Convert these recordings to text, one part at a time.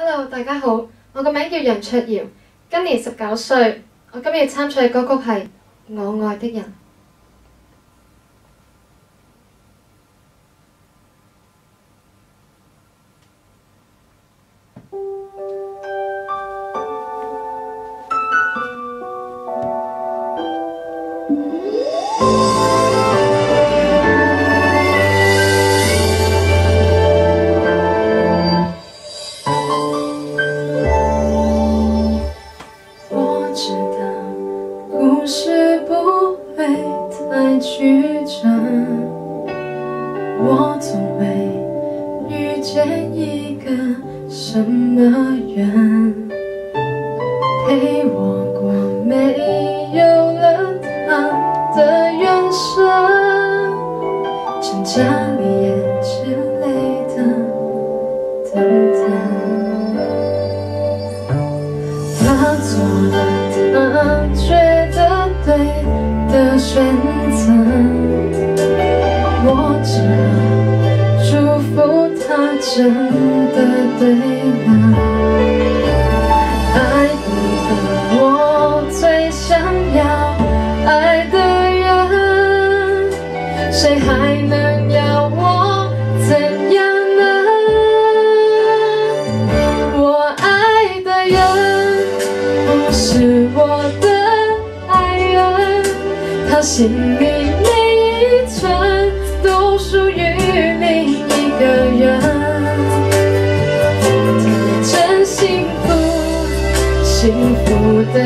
Hello，大家好，我个名叫杨卓瑶，今年十九岁，我今日参赛嘅歌曲系《我爱的人》。知道故事不会太曲折，我总会遇见一个什么人陪我过每选择，我只能祝福他真的对了。他心里每一寸都属于另一个人。真幸福，幸福的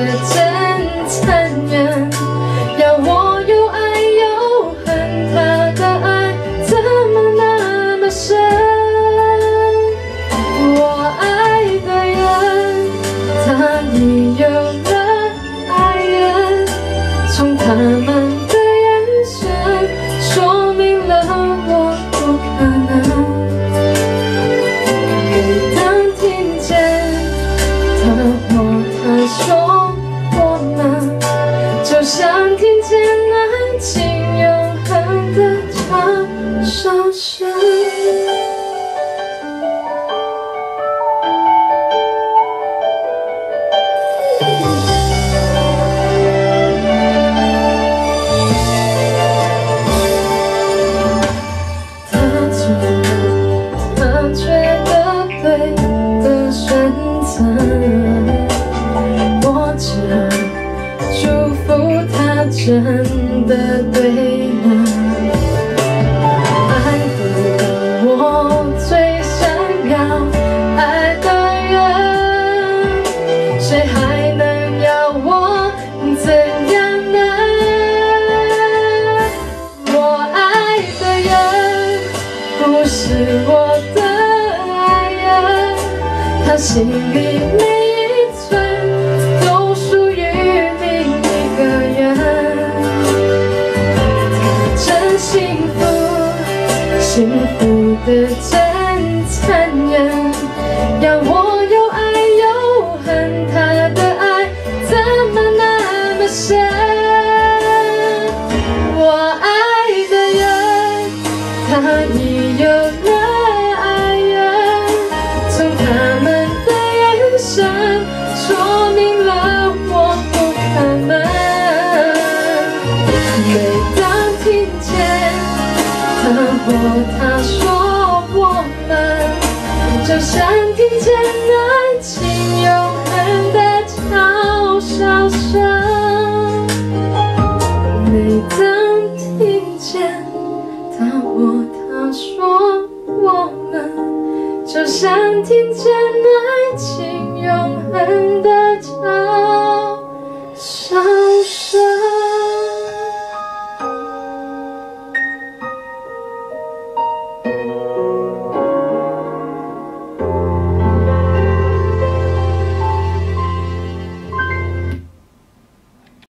可能。每当听见他或她说我们，就像听见爱情永恒的唱笑声。真的对了。爱不到我最想要爱的人，谁还能要我怎样呢？我爱的人不是我的爱人，他心里的真残忍，让我又爱又恨，他的爱怎么那么深？我爱的人，他已有了爱人，从他们的眼神说明了我不可能。每当听见他或她说，就像听见爱情永恒的嘲笑声。每当听见他或她说我们，就像听见爱情永恒的嘲